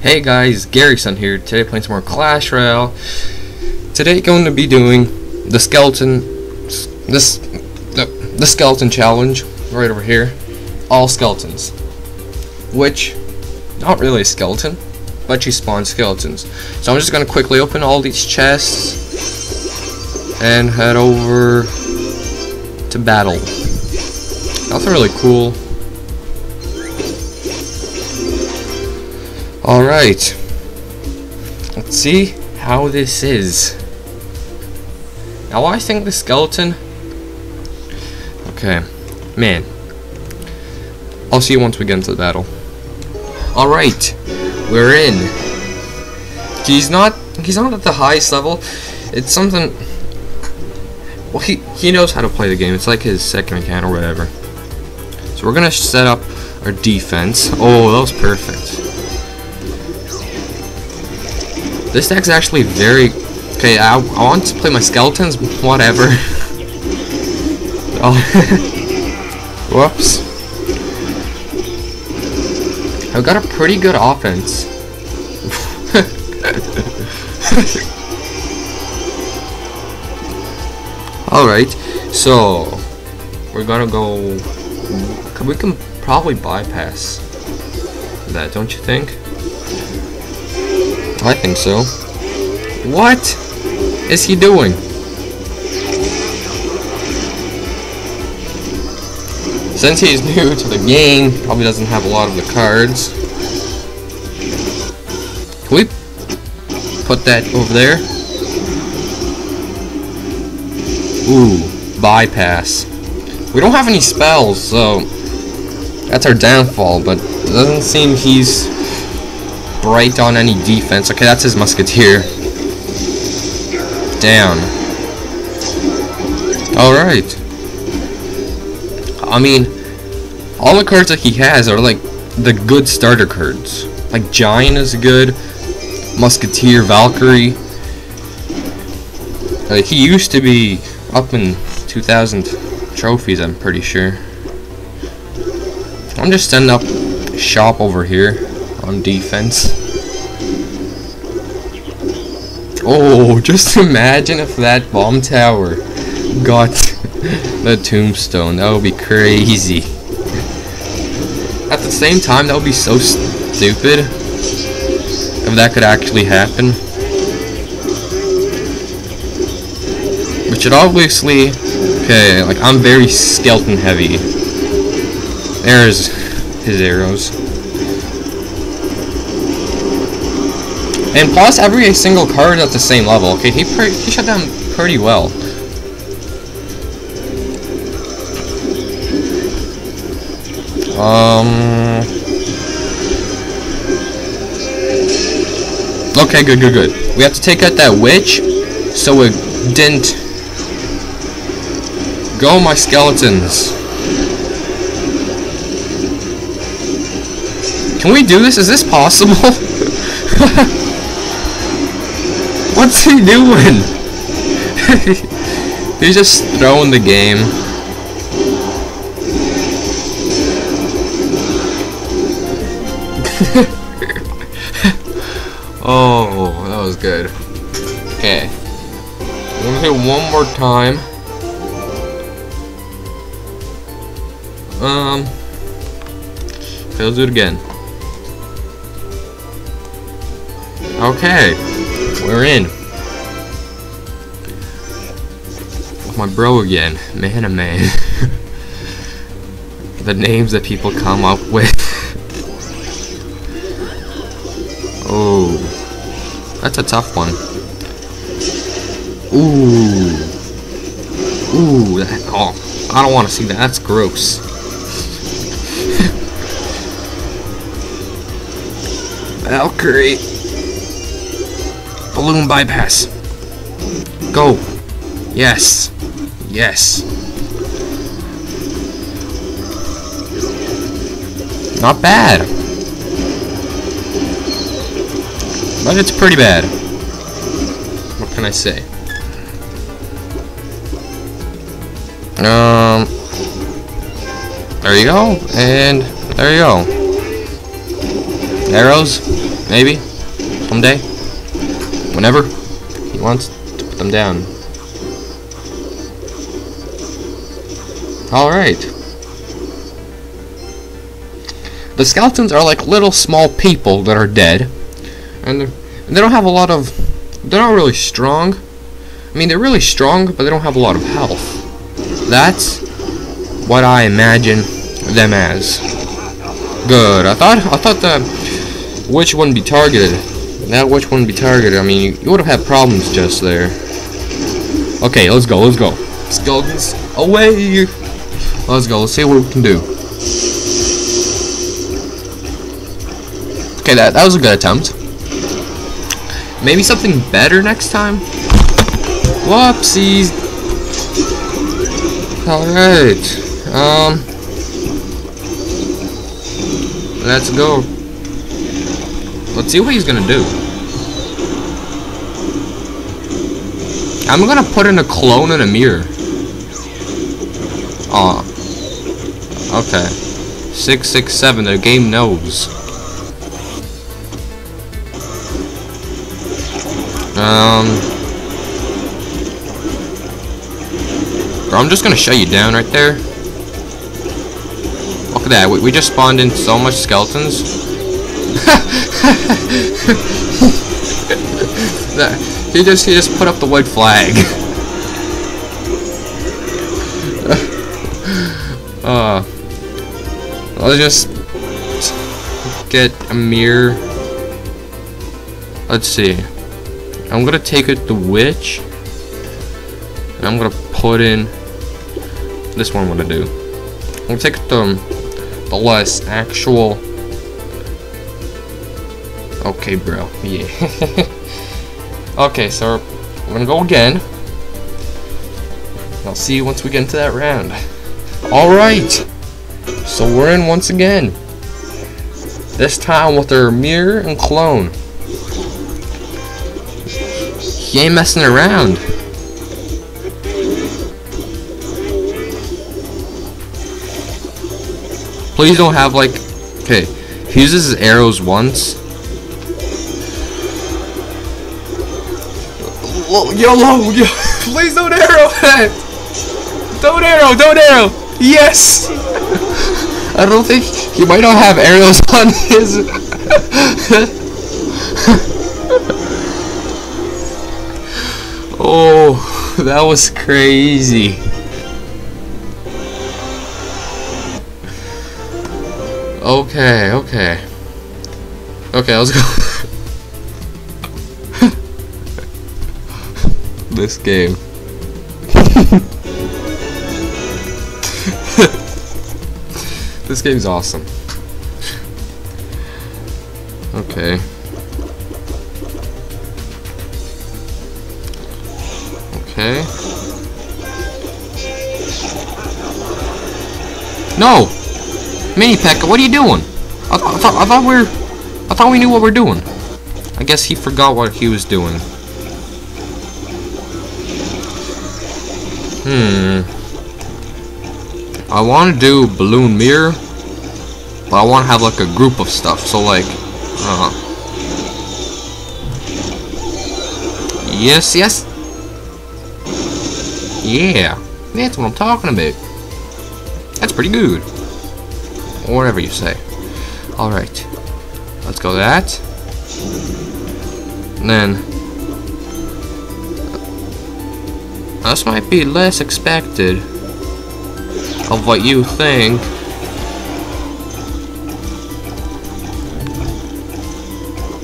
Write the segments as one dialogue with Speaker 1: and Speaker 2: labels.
Speaker 1: Hey guys, GarriSun here. Today playing some more Clash Royale. Today going to be doing the skeleton, this, the, the skeleton challenge right over here. All skeletons, which not really a skeleton, but you spawn skeletons. So I'm just gonna quickly open all these chests and head over to battle. That's really cool. Alright. Let's see how this is. Now I think the skeleton... Okay. Man. I'll see you once we get into the battle. Alright. We're in. He's not he's not at the highest level. It's something well he he knows how to play the game. It's like his second account or whatever. So we're gonna set up our defense. Oh, that was perfect. This deck's actually very... Okay, I, I want to play my skeletons, whatever. oh. Whoops. I've got a pretty good offense. Alright, so... We're gonna go... We can probably bypass that, don't you think? I think so. What is he doing? Since he's new to the game, probably doesn't have a lot of the cards. Can we put that over there? Ooh, bypass. We don't have any spells, so that's our downfall, but it doesn't seem he's bright on any defense. Okay, that's his musketeer. Down. Alright. I mean, all the cards that he has are like the good starter cards. Like Giant is good, Musketeer, Valkyrie. Like he used to be up in 2,000 trophies, I'm pretty sure. I'm just setting up shop over here on defense. Oh, just imagine if that bomb tower got the tombstone. That would be crazy. At the same time, that would be so stupid if that could actually happen. Which it obviously... Okay, like, I'm very skeleton heavy. There's his arrows. And plus, every single card at the same level. Okay, he he shut down pretty well. Um. Okay, good, good, good. We have to take out that witch, so it didn't. Go, my skeletons. Can we do this? Is this possible? What's he doing? He's just throwing the game. oh, that was good. Okay. I'm gonna hit one more time. Um. Okay, let's do it again. Okay. We're in. With my bro again. Man, oh man. the names that people come up with. oh. That's a tough one. Ooh. Ooh. That, oh. I don't want to see that. That's gross. Valkyrie. Balloon bypass. Go. Yes. Yes. Not bad. But it's pretty bad. What can I say? Um, There you go, and there you go. Arrows, maybe, someday, whenever he wants to put them down. Alright. The skeletons are like little small people that are dead. And they're- they don't have a lot of... They're not really strong. I mean, they're really strong, but they don't have a lot of health. That's what I imagine them as. Good. I thought I thought that witch wouldn't be targeted. That witch one be targeted. I mean, you, you would have had problems just there. Okay, let's go. Let's go. Skeletons away. Let's go. Let's see what we can do. Okay, that that was a good attempt. Maybe something better next time. Whoopsies. Alright. Um. Let's go. Let's see what he's gonna do. I'm gonna put in a clone and a mirror. Aw. Okay. 667, the game knows. Um. Bro, I'm just gonna shut you down right there. Look at that, we, we just spawned in so much skeletons. He just he just put up the white flag. uh, let's just get a mirror. Let's see. I'm gonna take it the witch. And I'm gonna put in this one. I'm gonna do. I'm gonna take the the less actual. Okay, bro. Yeah. okay, so we're gonna go again. I'll see you once we get into that round. All right. So we're in once again. This time with our mirror and clone. He ain't messing around. Please don't have like okay. He uses his arrows once. Lo- YOLO, yo, please don't arrow that. Don't arrow, don't arrow. Yes. I don't think he might not have arrows on his. oh, that was crazy. Okay, okay. Okay, let's go. This game. this game's awesome. Okay. Okay. No! Mini Pekka, what are you doing? I, th I thought I thought we are I thought we knew what we're doing. I guess he forgot what he was doing. Hmm. I want to do balloon mirror, but I want to have like a group of stuff. So like, uh. Huh. Yes, yes. Yeah, that's what I'm talking about. That's pretty good. Whatever you say. Alright. Let's go that. And then this might be less expected of what you think.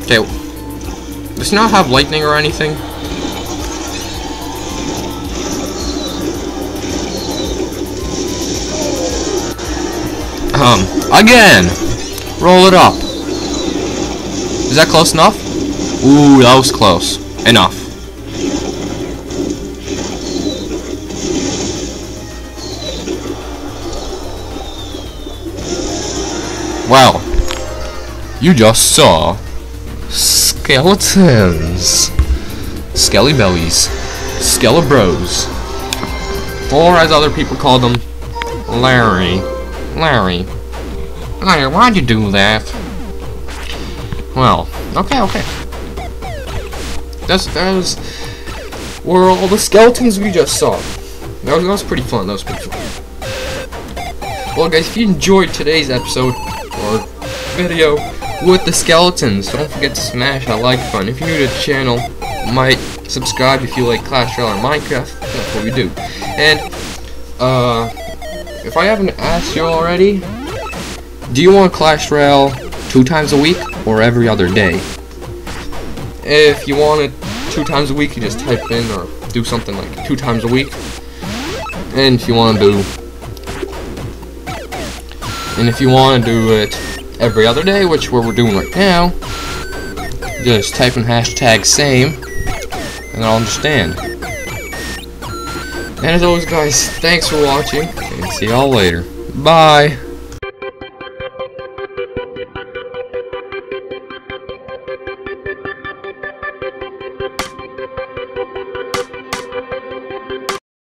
Speaker 1: Okay. Does not have lightning or anything? Um, again! Roll it up. Is that close enough? Ooh, that was close. Enough. Wow. You just saw skeletons. Skelly bellies. Skelebros. Or as other people call them, Larry. Larry. Larry, why'd you do that? Well, okay, okay. That's, that was... Were all the skeletons we just saw. That was, that was pretty fun, that was pretty fun. Well guys, if you enjoyed today's episode, or video, with the skeletons, don't forget to smash that like button. If you're new to the channel, might subscribe if you like Clash Royale or Minecraft. That's what we do. And, uh, if I haven't asked you already, do you want Clash Royale two times a week or every other day? If you want it two times a week, you just type in or do something like two times a week. And if you want to do, and if you want to do it every other day, which we're doing right now, just type in hashtag same, and I'll understand. And as always, guys, thanks for watching, and see y'all later. Bye.